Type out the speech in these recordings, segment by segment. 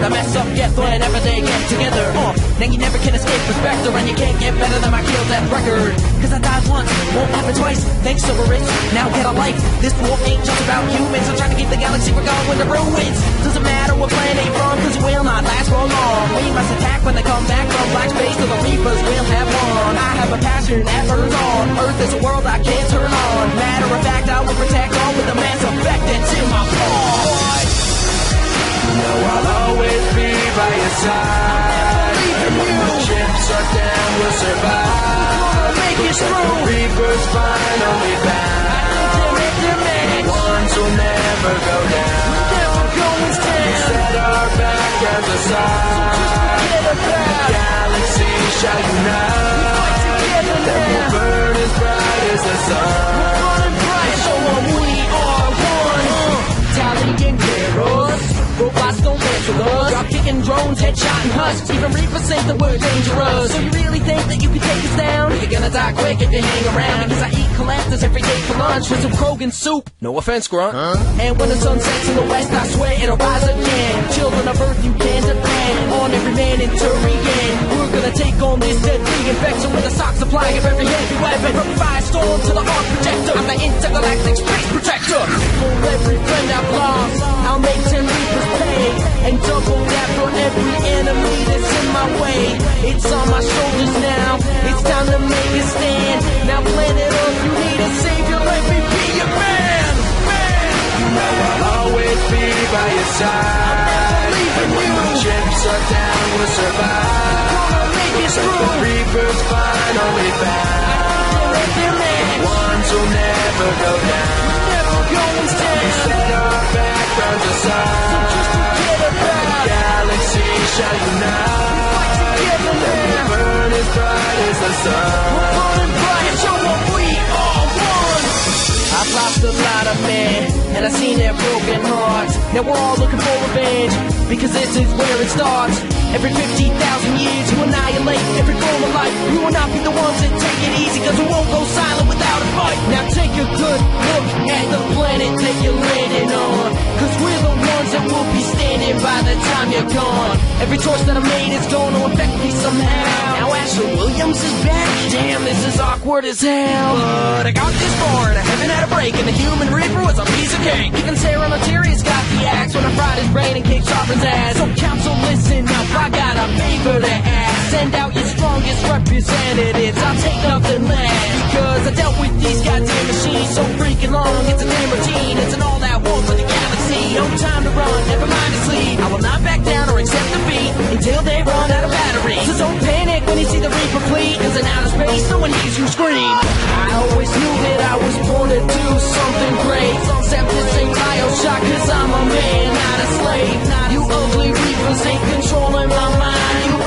I mess up, get whenever they get together. Uh, now you never can escape the Spectre, and you can't get better than my kill death record. Cause I died once, won't happen twice. Thanks, Silver Rich. Now get a life. This war ain't just about humans. I'm trying to keep the galaxy from going to ruins. Doesn't matter what planet you're from, cause it will not last for long. We must attack when they come back from black space, so the Reapers will have won. I have a passion that burns on. Earth is a world I can't turn on. Matter of fact, I will protect all with the mass effect that's in my heart. Know I'll always be by your side. And when the chips are down, we'll survive. Make it Protect the reapers finally. The ones will never go down. Never going down. Set our back as a side. About. Galaxy shall unite. We'll burn as bright as the sun. Us. Drones, headshot and husks. Even Reapers say the word dangerous. So you really think that you can take us down? You're gonna die quick if you hang around. Because I eat collectors every day for lunch with some Krogan soup. No offense, Grunt. And when the sun sets in the west, I swear it'll rise again. Children of Earth, you can't depend on every man in Turian. We're gonna take on this deadly infection with a sock supply of every heavy weapon. From Firestorm to the Arc Projector, I'm the intergalactic space protector. For every friend I've lost, every enemy that's in my way. It's on my shoulders now, it's time to make a stand. Now planet Earth, you need a savior, let me be your man. Man! You know I'll always be by your side. And when the chips are down, we'll survive. It Protect the reapers finally bound. Let them man. Ones will never go down. Never going shall unite. We'll now. burn as bright as the sun. Burning bright, 'em we are one. I've lost a lot of men, and I've seen their broken hearts. Now we're all looking for revenge, because this is where it starts. Every 50,000 years, you annihilate every form of life. We will not be the ones that take it easy, because we won't go silent without a fight. Now take a good look at the planet that you're landing on, because we're the ones that will be standing by the time you're gone. Every choice that I made is going to affect me somehow. Now Ashley Williams is back. Damn, this is awkward as hell. But I got this far and I haven't had a break, and the human reaper was a piece of cake. Even Saren Arterius's got the axe when I fried his brain and kicked Sharpen's ass. So council, listen up, I got a favor to ask. Send out your strongest representatives, I'll take nothing less. Because I dealt with these goddamn machines so freaking long, it's a damn routine. It's an all-out war for the galaxy. No time to run, never mind to sleep. I will not back down or accept defeat until they run out of battery. So don't panic when you see the Reaper fleet. Cause in outer space, no one hears you scream. I always knew that I was born to do something great. Except this ain't Bioshock, cause I'm a man, not a slave. You ugly Reapers ain't controlling my mind. You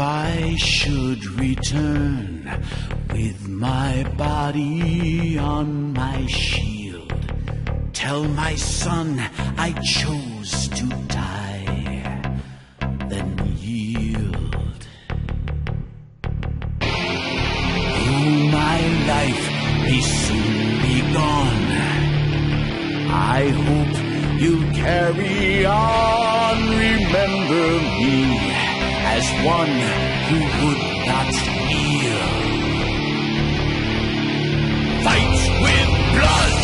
I should return with my body on my shield, tell my son I chose to die, then yield. Though my life may soon be gone, I hope you'll carry on. Remember me as one who would not yield. Fight with blood,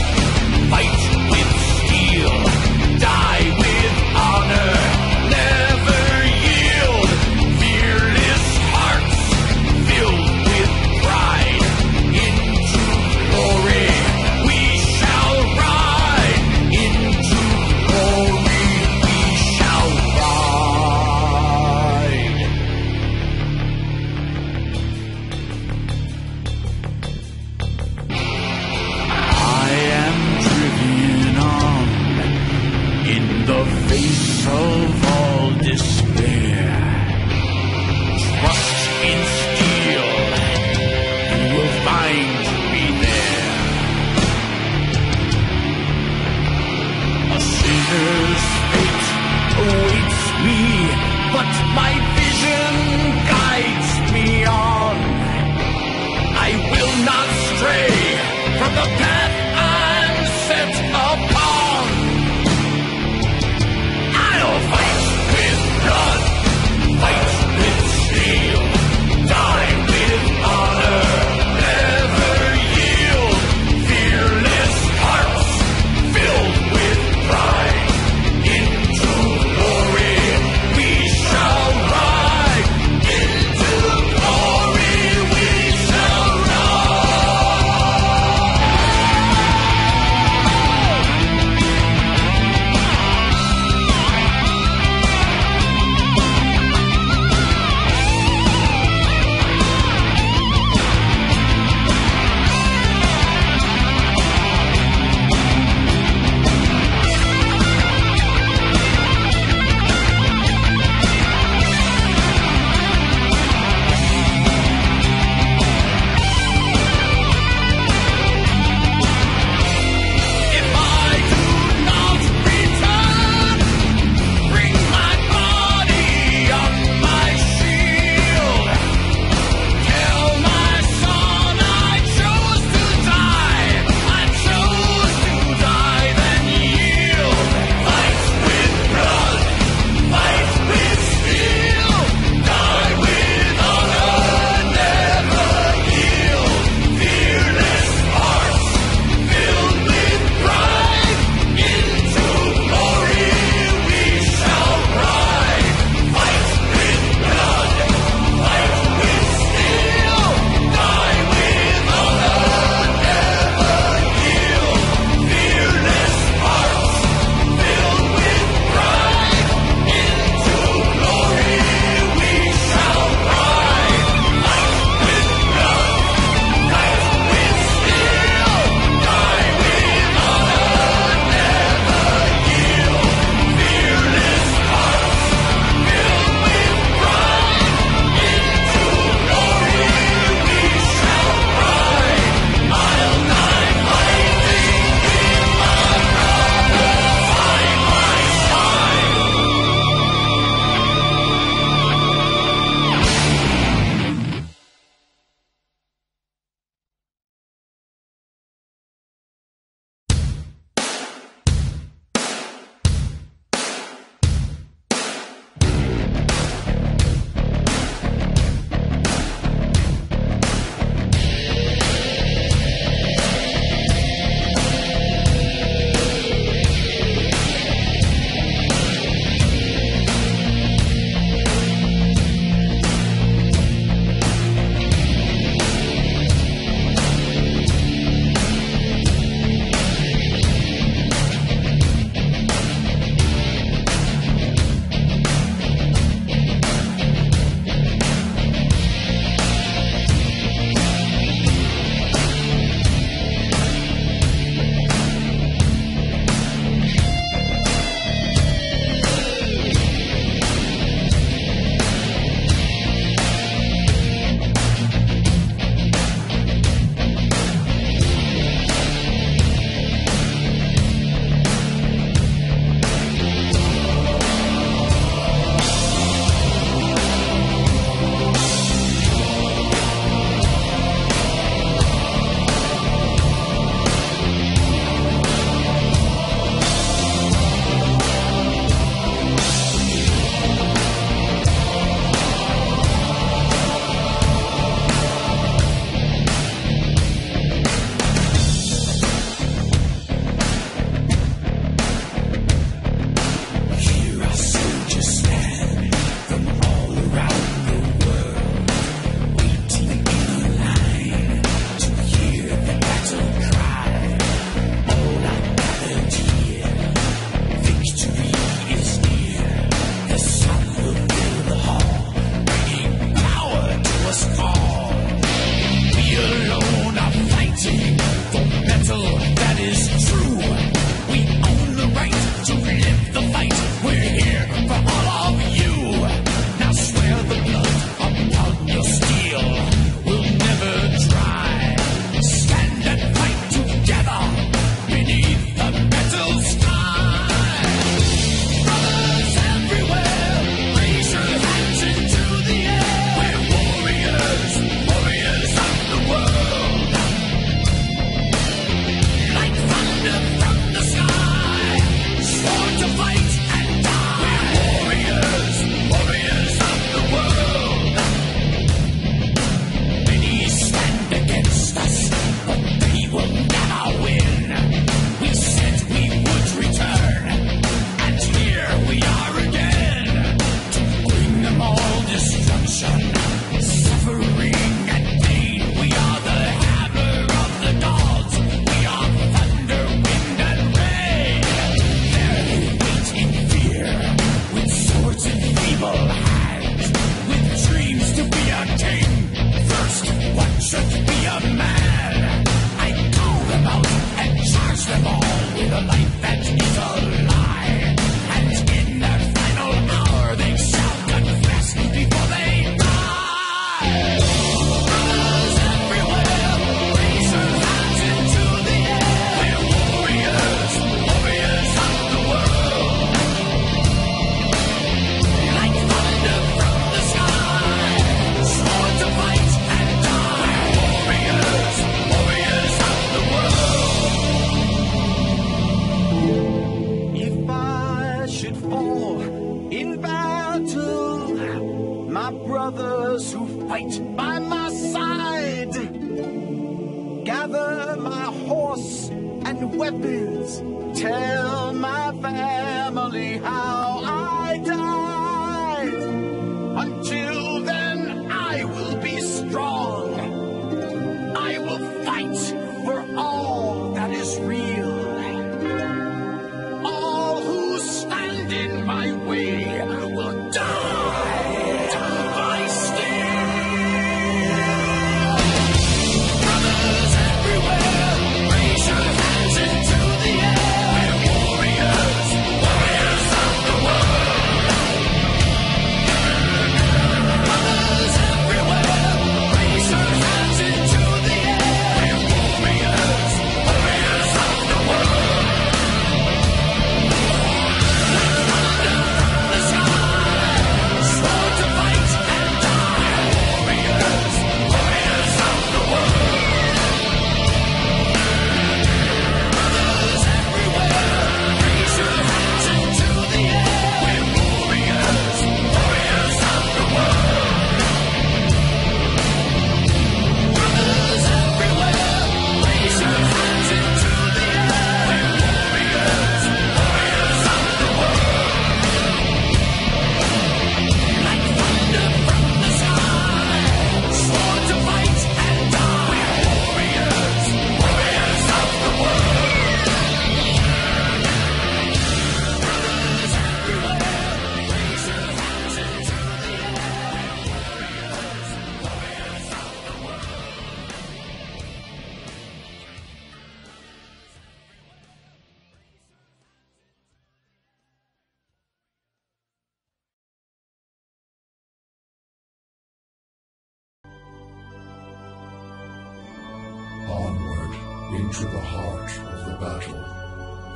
into the heart of the battle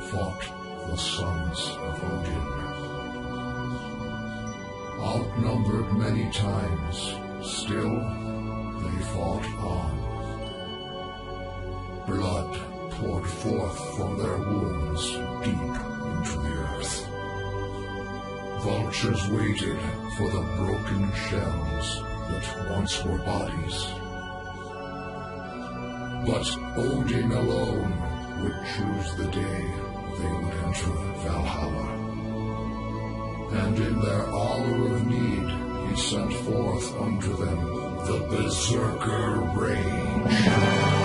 fought the sons of Odin. Outnumbered many times, still they fought on. Blood poured forth from their wounds deep into the earth. Vultures waited for the broken shells that once were bodies but Odin alone would choose the day they would enter Valhalla. And in their hour of need, he sent forth unto them the Berserker Rage.